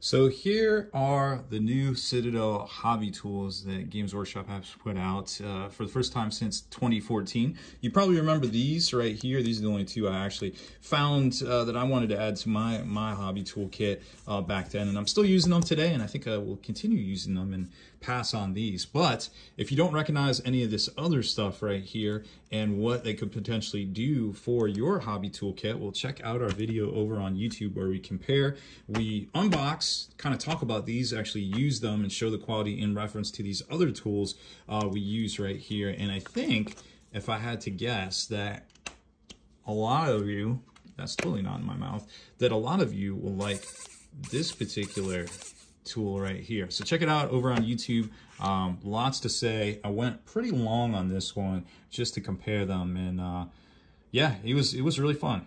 So here are the new Citadel hobby tools that Games Workshop has put out uh, for the first time since 2014. You probably remember these right here. These are the only two I actually found uh, that I wanted to add to my, my hobby toolkit uh, back then. And I'm still using them today, and I think I will continue using them and pass on these. But if you don't recognize any of this other stuff right here and what they could potentially do for your hobby toolkit, well, check out our video over on YouTube where we compare, we unbox, kind of talk about these, actually use them and show the quality in reference to these other tools uh, we use right here. And I think if I had to guess that a lot of you, that's totally not in my mouth, that a lot of you will like this particular tool right here. So check it out over on YouTube. Um, lots to say. I went pretty long on this one just to compare them. And uh, yeah, it was, it was really fun.